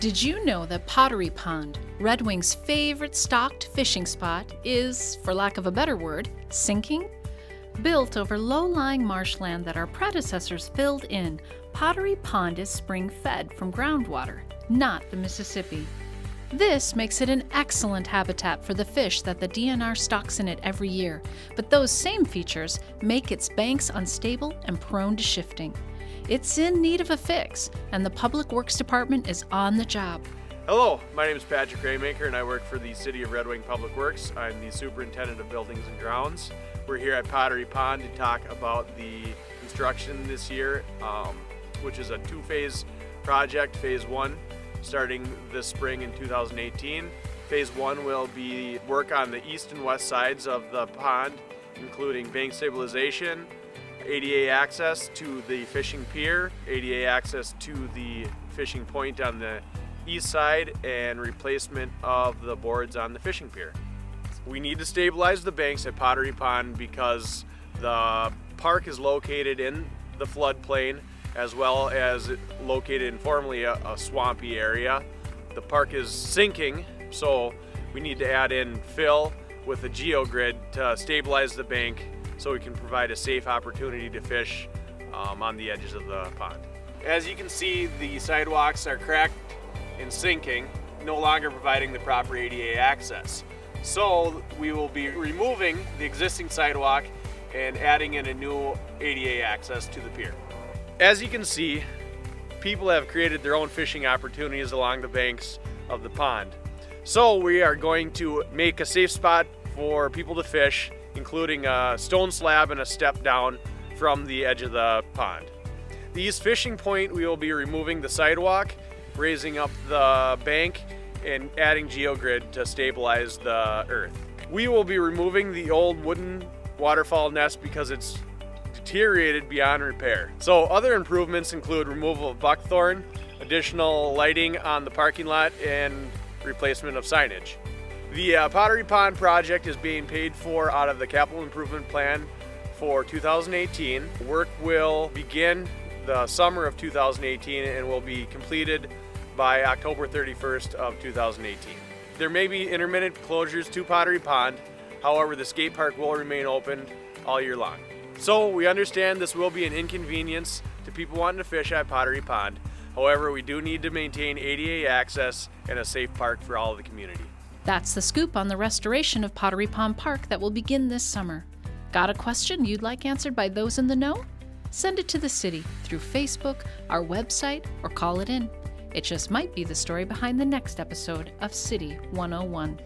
Did you know that Pottery Pond, Red Wing's favorite stocked fishing spot, is, for lack of a better word, sinking? Built over low lying marshland that our predecessors filled in, Pottery Pond is spring fed from groundwater, not the Mississippi. This makes it an excellent habitat for the fish that the DNR stocks in it every year, but those same features make its banks unstable and prone to shifting. It's in need of a fix, and the Public Works Department is on the job. Hello, my name is Patrick Ramaker and I work for the City of Red Wing Public Works. I'm the Superintendent of Buildings and Grounds. We're here at Pottery Pond to talk about the construction this year, um, which is a two-phase project. Phase one starting this spring in 2018. Phase one will be work on the east and west sides of the pond, including bank stabilization, ADA access to the fishing pier, ADA access to the fishing point on the east side, and replacement of the boards on the fishing pier. We need to stabilize the banks at Pottery Pond because the park is located in the floodplain as well as located in formerly a, a swampy area. The park is sinking, so we need to add in fill with a geogrid to stabilize the bank so we can provide a safe opportunity to fish um, on the edges of the pond. As you can see, the sidewalks are cracked and sinking, no longer providing the proper ADA access. So we will be removing the existing sidewalk and adding in a new ADA access to the pier. As you can see, people have created their own fishing opportunities along the banks of the pond. So we are going to make a safe spot for people to fish, including a stone slab and a step down from the edge of the pond. The east fishing point, we will be removing the sidewalk, raising up the bank, and adding geogrid to stabilize the earth. We will be removing the old wooden waterfall nest because it's deteriorated beyond repair. So other improvements include removal of buckthorn, additional lighting on the parking lot, and replacement of signage. The uh, Pottery Pond project is being paid for out of the capital improvement plan for 2018. Work will begin the summer of 2018 and will be completed by October 31st of 2018. There may be intermittent closures to Pottery Pond, however the skate park will remain open all year long. So we understand this will be an inconvenience to people wanting to fish at Pottery Pond. However, we do need to maintain ADA access and a safe park for all of the community. That's the scoop on the restoration of Pottery Pond Park that will begin this summer. Got a question you'd like answered by those in the know? Send it to the city through Facebook, our website, or call it in. It just might be the story behind the next episode of City 101.